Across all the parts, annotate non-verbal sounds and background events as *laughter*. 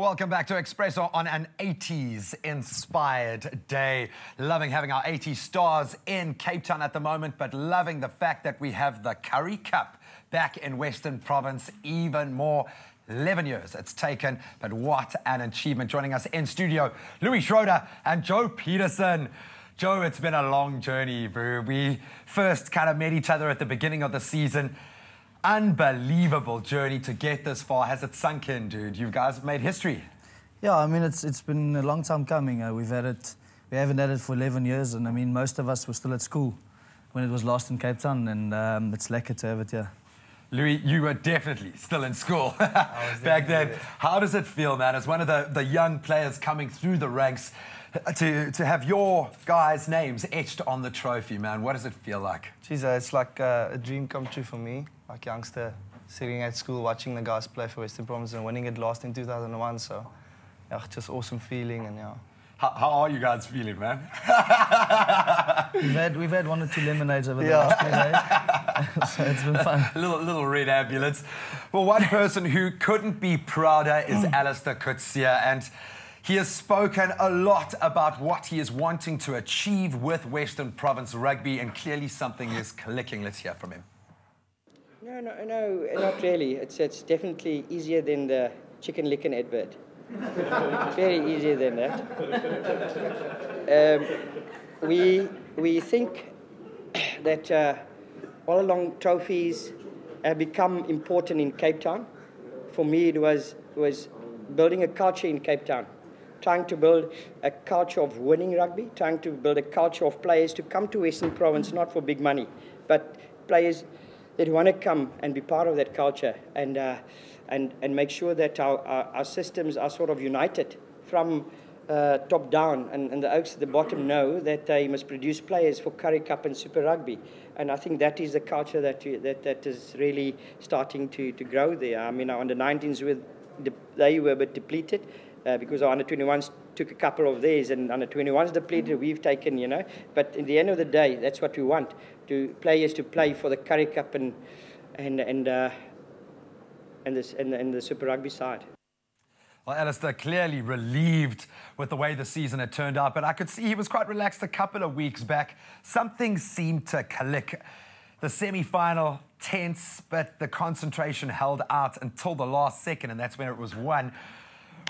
Welcome back to Expresso on an 80s inspired day. Loving having our 80s stars in Cape Town at the moment, but loving the fact that we have the Currie Cup back in Western Province even more. 11 years it's taken, but what an achievement. Joining us in studio, Louis Schreuder and Joe Pietersen. Joe, it's been a long journey, bro. We first kind of met each other at the beginning of the season unbelievable journey to get this far. Has it sunk in, dude? You guys have made history. Yeah, I mean, it's, it's been a long time coming. Uh, we've had it, we haven't had it for 11 years, and I mean, most of us were still at school when it was lost in Cape Town, and um, it's lekker to have it here. Louis, you were definitely still in school *laughs* back then. How does it feel, man, as one of the, the young players coming through the ranks, to, to have your guys' names etched on the trophy, man? What does it feel like? Geez, uh, it's like uh, a dream come true for me like youngster, sitting at school watching the guys play for Western Province and winning it last in 2001. So, yeah, just awesome feeling and yeah. How, how are you guys feeling, man? *laughs* we've had we've had one or two lemonades over the yeah. last few days, *laughs* so it's been fun. *laughs* Little little red ambulance. Well, one person who couldn't be prouder is mm. Allister Coetzee, and he has spoken a lot about what he is wanting to achieve with Western Province rugby, and clearly something is clicking. Let's hear from him. No, no, no, not really. It's, it's definitely easier than the chicken licken advert. Very easier than that. Um, we, we think *coughs* that uh, all along trophies have become important in Cape Town. For me, it was, was building a culture in Cape Town, trying to build a culture of winning rugby, trying to build a culture of players to come to Western Province not for big money, but players that want to come and be part of that culture and, uh, and, and make sure that our, our, our, systems are sort of united from uh, top down. And, and the Oaks at the bottom know that they must produce players for Currie Cup and Super Rugby. And I think that is the culture that, that, that is really starting to, to grow there. I mean, our under 19s, with they were a bit depleted. Uh, because our under 21s took a couple of theirs and under 21s depleted, we've taken, you know. But in the end of the day, that's what we want to players to play for the Currie Cup and and and uh, and, this, and, and the Super Rugby side. Well, Allister clearly relieved with the way the season had turned out, but I could see he was quite relaxed a couple of weeks back. Something seemed to click. The semi-final tense, but the concentration held out until the last second, and that's when it was won.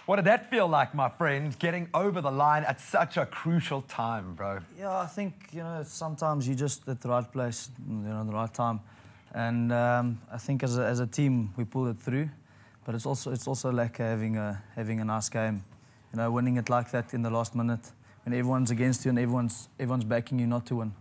What did that feel like, my friend, getting over the line at such a crucial time, bro? Yeah, I think, you know, sometimes you're just at the right place, you know, the right time. And um, I think as a, as a team, we pulled it through. But it's also, it's also like having a, having a nice game. You know, winning it like that in the last minute when everyone's against you and everyone's, everyone's backing you not to win.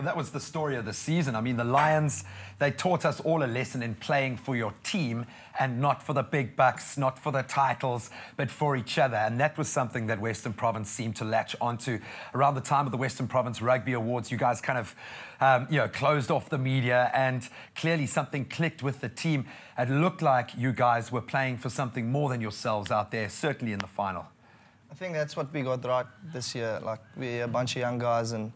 That was the story of the season. I mean, the Lions, they taught us all a lesson in playing for your team and not for the big bucks, not for the titles, but for each other. And that was something that Western Province seemed to latch onto. Around the time of the Western Province Rugby Awards, you guys kind of, um, you know, closed off the media and clearly something clicked with the team. It looked like you guys were playing for something more than yourselves out there, certainly in the final. I think that's what we got right this year. Like, we're a bunch of young guys and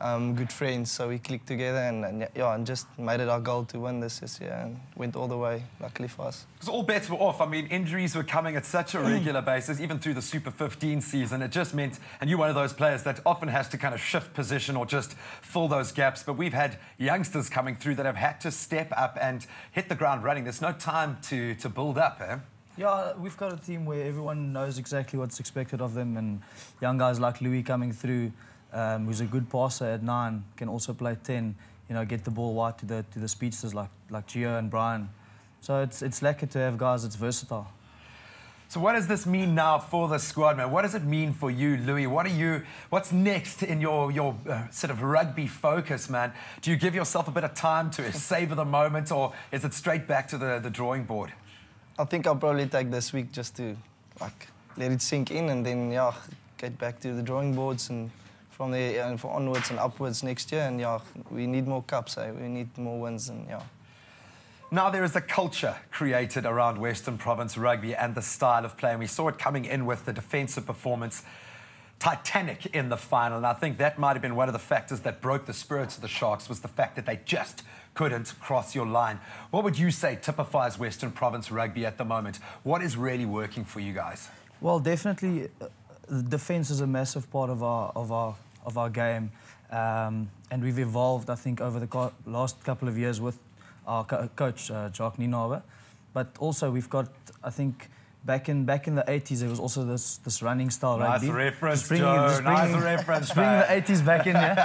um, good friends, so we clicked together and, and, yeah, and just made it our goal to win this this year and went all the way, luckily for us. Because all bets were off. I mean, injuries were coming at such a *clears throat* regular basis, even through the Super 15 season. It just meant, and you're one of those players that often has to kind of shift position or just fill those gaps. But we've had youngsters coming through that have had to step up and hit the ground running. There's no time to, to build up, eh? Yeah, we've got a team where everyone knows exactly what's expected of them, and young guys like Louis coming through um, who's a good passer at nine, can also play 10, you know, get the ball wide to the, to the speedsters like, like Gio and Brian. So it's, it's lucky to have guys that's versatile. So what does this mean now for the squad, man? What does it mean for you, Louis? What are you? What's next in your your uh, sort of rugby focus, man? Do you give yourself a bit of time to *laughs* savor the moment, or is it straight back to the, the drawing board? I think I'll probably take this week just to like let it sink in, and then yeah, get back to the drawing boards and from there and for onwards and upwards next year. And yeah, we need more cups. Eh? We need more wins. And yeah. Now there is a culture created around Western Province rugby and the style of play. And we saw it coming in with the defensive performance. Titanic in the final, and I think that might have been one of the factors that broke the spirits of the Sharks was the fact that they just couldn't cross your line. What would you say typifies Western Province rugby at the moment? What is really working for you guys? Well, definitely, uh, defence is a massive part of our of our of our game, um, and we've evolved. I think over the co last couple of years with our co coach uh, Jacques but also we've got I think back in back in the 80s there was also this this running style nice rugby. reference, Just bringing, Joe. just bringing, nice reference, bringing the 80s back in there.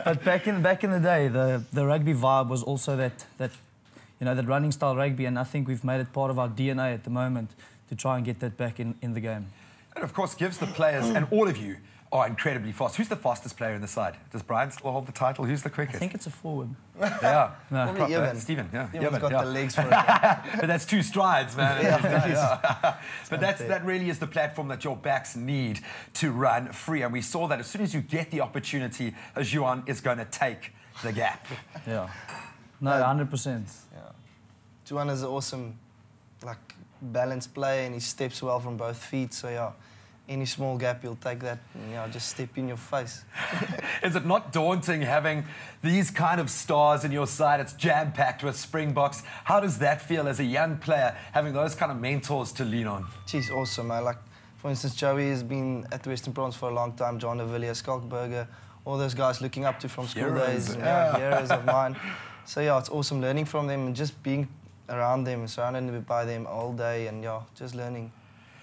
*laughs* but back in back in the day, the the rugby vibe was also that that you know that running style rugby, and I think we've made it part of our DNA at the moment to try and get that back in in the game. And of course, gives the players and all of you are incredibly fast. Who's the fastest player in the side? Does Brian still hold the title? Who's the quickest? I think it's a forward. yeah. *laughs* No. Probably Evan. Stephen, yeah. Evan's Evan, got yeah. the legs for *laughs* it. but that's two strides, man. *laughs* Yeah, Yeah. but that's, that really is the platform that your backs need to run free. And we saw that as soon as you get the opportunity, Juan is going to take the gap. Yeah. No, um, 100%. Yeah. Juan is an awesome, like, balanced player and he steps well from both feet. So, yeah, any small gap, he'll take that and, yeah, just step in your face. *laughs* Is it not daunting having these kind of stars in your side? It's jam packed with Springboks. How does that feel as a young player, having those kind of mentors to lean on? She's awesome, I Like, for instance, Joey has been at the Western Province for a long time, Jean de Villiers, Schalk Burger, all those guys looking up to from school Heroes, days. and, yeah, heroes of mine. *laughs* So, yeah, it's awesome learning from them and just being around them, surrounded by them all day and, yeah, just learning.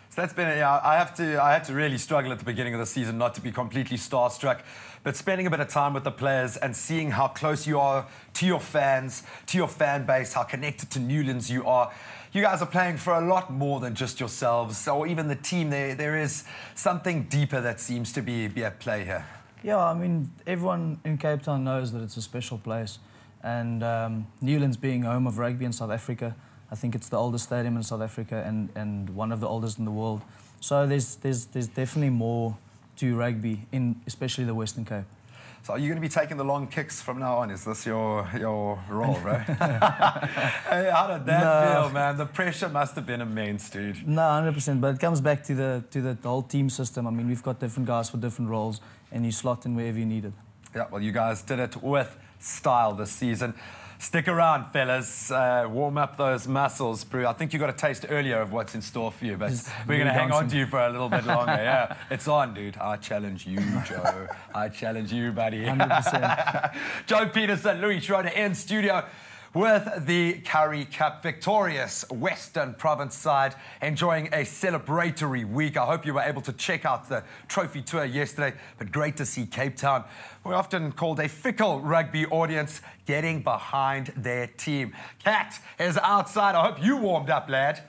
So that's been, yeah, I have to, I had to really struggle at the beginning of the season not to be completely starstruck. But spending a bit of time with the players and seeing how close you are to your fans, to your fan base, how connected to Newlands you are. You guys are playing for a lot more than just yourselves, or even the team. There, there is something deeper that seems to be, be at play here. Yeah, I mean, everyone in Cape Town knows that it's a special place. And um, Newlands being home of rugby in South Africa, I think it's the oldest stadium in South Africa and, and one of the oldest in the world. So there's, there's, there's definitely more to rugby, in especially the Western Cape. So are you going to be taking the long kicks from now on? Is this your your role, *laughs* right? *laughs* hey, how did that No. feel, man? The pressure must have been immense, dude. No, 100%. But it comes back to the, to the whole team system. I mean, we've got different guys for different roles, and you slot in wherever you need it. Yeah, well, you guys did it with style this season. Stick around, fellas. Uh, warm up those muscles, Brew. I think you got a taste earlier of what's in store for you, but Just we're going to hang on to you for a little bit longer. *laughs* Yeah, it's on, dude. I challenge you, Joe. I challenge you, buddy. *laughs* 100%. *laughs* Joe Pietersen, Louis Schreuder in studio with the Currie Cup victorious Western Province side enjoying a celebratory week. I hope you were able to check out the trophy tour yesterday, but great to see Cape Town. We're often called a fickle rugby audience getting behind their team. Cat is outside. I hope you warmed up, lad.